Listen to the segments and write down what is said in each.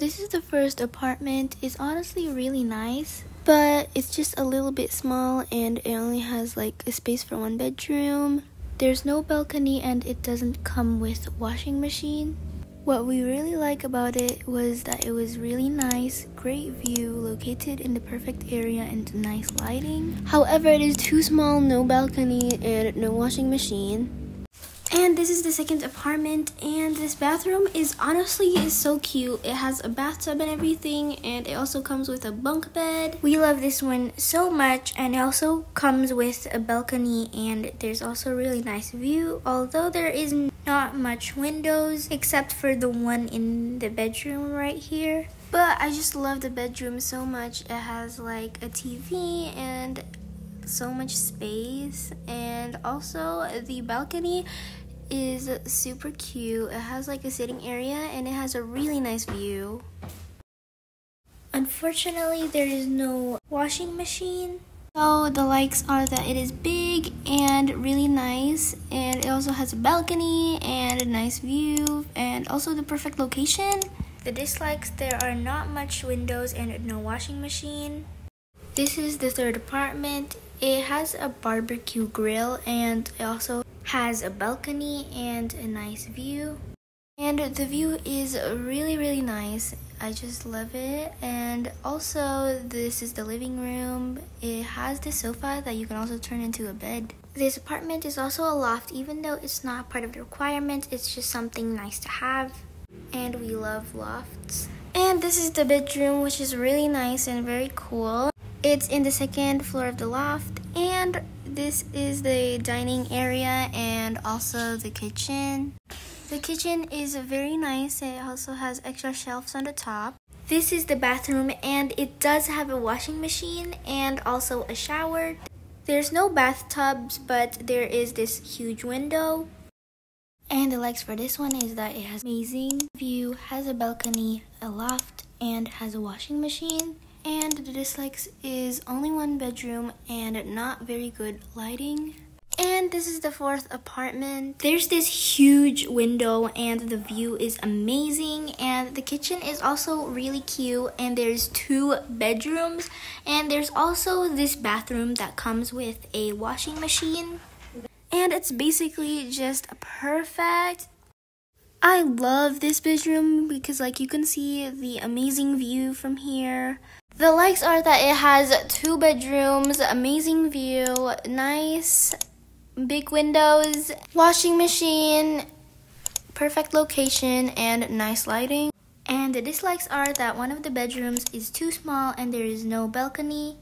This is the first apartment. It's honestly really nice, but it's just a little bit small and it only has like a space for one bedroom. There's no balcony and it doesn't come with washing machine. What we really like about it was that it was really nice, great view, located in the perfect area and nice lighting. However, it is too small, no balcony and no washing machine. And this is the second apartment and this bathroom is honestly is so cute. It has a bathtub and everything and it also comes with a bunk bed. We love this one so much and it also comes with a balcony and there's also a really nice view although there is not much windows except for the one in the bedroom right here. But I just love the bedroom so much. It has like a TV and so much space and also the balcony is super cute. It has like a sitting area and it has a really nice view. Unfortunately, there is no washing machine. So the likes are that it is big and really nice and it also has a balcony and a nice view and also the perfect location. The dislikes, there are not much windows and no washing machine. This is the third apartment. It has a barbecue grill and it also has a balcony and a nice view. And the view is really, really nice. I just love it. And also, this is the living room. It has the sofa that you can also turn into a bed. This apartment is also a loft, even though it's not part of the requirements, it's just something nice to have. And we love lofts. And this is the bedroom, which is really nice and very cool. It's in the second floor of the loft, and this is the dining area and also the kitchen. The kitchen is very nice. It also has extra shelves on the top. This is the bathroom and it does have a washing machine and also a shower. There's no bathtubs, but there is this huge window. And the likes for this one is that it has amazing view, has a balcony, a loft, and has a washing machine. And the dislikes is only one bedroom and not very good lighting. And this is the fourth apartment. There's this huge window and the view is amazing and the kitchen is also really cute and there's two bedrooms and there's also this bathroom that comes with a washing machine. And it's basically just perfect. I love this bedroom because like you can see the amazing view from here. The likes are that it has two bedrooms, amazing view, nice big windows, washing machine, perfect location, and nice lighting. And the dislikes are that one of the bedrooms is too small and there is no balcony.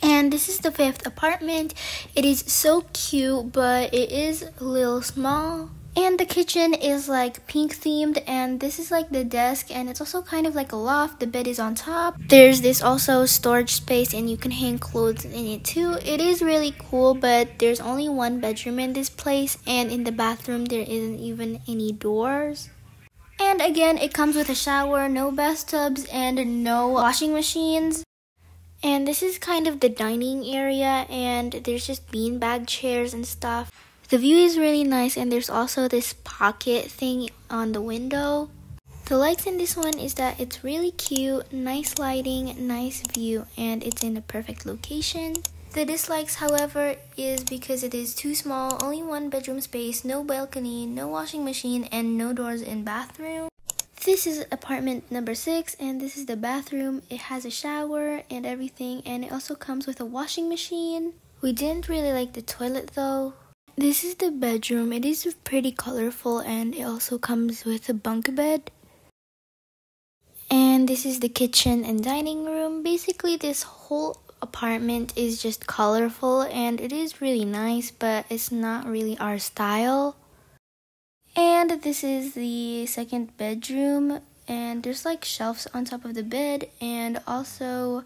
And this is the fifth apartment. It is so cute, but it is a little small. And the kitchen is like pink themed and this is like the desk and it's also kind of like a loft. The bed is on top. There's this also storage space and you can hang clothes in it too. It is really cool but there's only one bedroom in this place and in the bathroom there isn't even any doors. And again, it comes with a shower, no bathtubs, and no washing machines. And this is kind of the dining area and there's just beanbag chairs and stuff. The view is really nice and there's also this pocket thing on the window. The likes in this one is that it's really cute, nice lighting, nice view, and it's in a perfect location. The dislikes, however, is because it is too small, only one bedroom space, no balcony, no washing machine, and no doors in bathroom. This is apartment number six, and this is the bathroom. It has a shower and everything, and it also comes with a washing machine. We didn't really like the toilet though. This is the bedroom. It is pretty colorful and it also comes with a bunk bed. And this is the kitchen and dining room. Basically, this whole apartment is just colorful and it is really nice, but it's not really our style. And this is the second bedroom and there's like shelves on top of the bed and also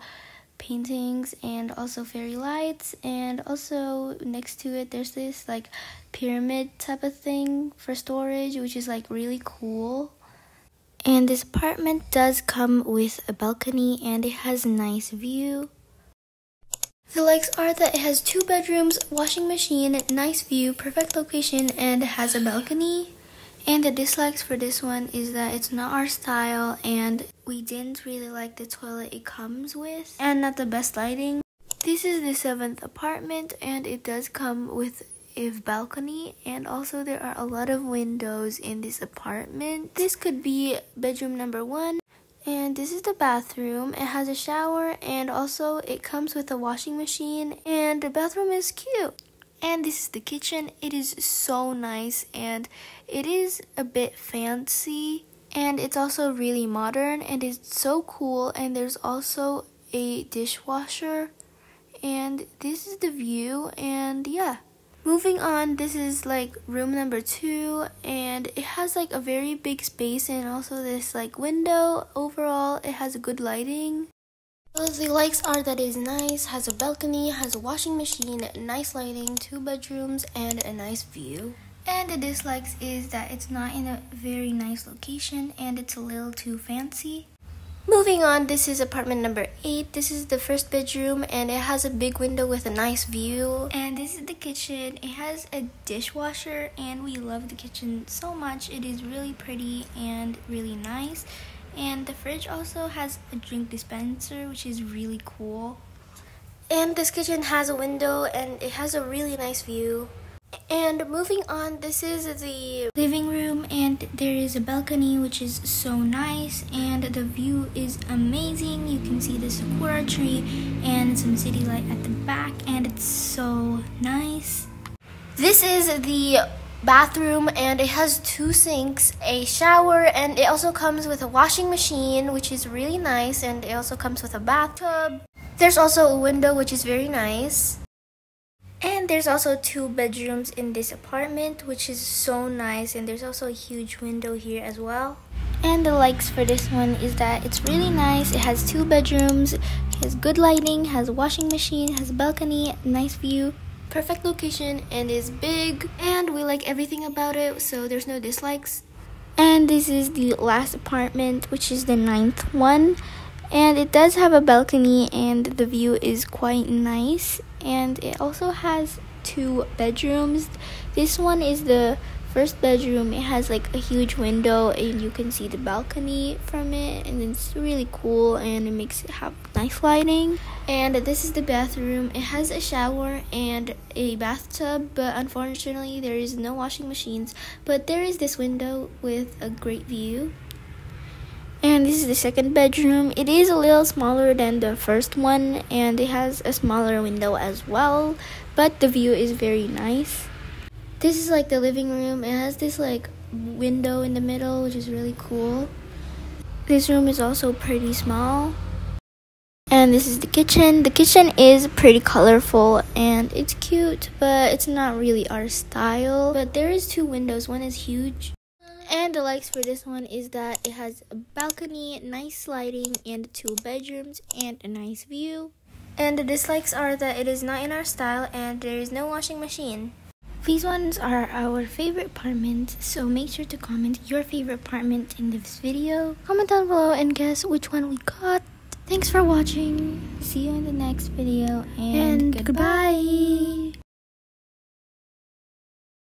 paintings and also fairy lights. And also next to it there's this like pyramid type of thing for storage which is like really cool. And this apartment does come with a balcony and it has a nice view. The likes are that it has two bedrooms washing machine nice view perfect location and has a balcony And the dislikes for this one is that it's not our style and we didn't really like the toilet it comes with and not the best lighting. This is the seventh apartment and it does come with a balcony and also there are a lot of windows in this apartment. This could be bedroom number one and this is the bathroom. It has a shower and also it comes with a washing machine and the bathroom is cute. And this is the kitchen. It is so nice and it is a bit fancy and it's also really modern and it's so cool and there's also a dishwasher and this is the view and yeah. Moving on this is like room number two and it has like a very big space and also this like window overall. It has a good lighting the likes are that it is nice has a balcony has a washing machine nice lighting two bedrooms and a nice view and the dislikes is that it's not in a very nice location and it's a little too fancy Moving on, this is apartment number 8. This is the first bedroom and it has a big window with a nice view. And this is the kitchen. It has a dishwasher and we love the kitchen so much. It is really pretty and really nice. And the fridge also has a drink dispenser which is really cool. And this kitchen has a window and it has a really nice view. And moving on, this is the living room and there is a balcony which is so nice and the view is amazing. You can see the sakura tree and some city light at the back and it's so nice. This is the bathroom and it has two sinks, a shower, and it also comes with a washing machine which is really nice and it also comes with a bathtub. There's also a window which is very nice. And there's also two bedrooms in this apartment, which is so nice. And there's also a huge window here as well. And the likes for this one is that it's really nice. It has two bedrooms, has good lighting, has a washing machine, has balcony, nice view, perfect location, and is big. And we like everything about it, so there's no dislikes. And this is the last apartment, which is the ninth one and it does have a balcony and the view is quite nice and it also has two bedrooms this one is the first bedroom it has like a huge window and you can see the balcony from it and it's really cool and it makes it have nice lighting. And this is the bathroom. It has a shower and a bathtub but unfortunately there is no washing machines. But there is this window with a great view. And this is the second bedroom. It is a little smaller than the first one and it has a smaller window as well but the view is very nice this is like the living room. It has this like window in the middle which is really cool. This room is also pretty small. And this is the kitchen. The kitchen is pretty colorful and it's cute but it's not really our style. But there is two windows. One is huge. And the likes for this one is that it has a balcony, nice lighting, and two bedrooms, and a nice view. And the dislikes are that it is not in our style and there is no washing machine. These ones are our favorite apartments, so make sure to comment your favorite apartment in this video. Comment down below and guess which one we got. Thanks for watching. See you in the next video and, and goodbye. goodbye.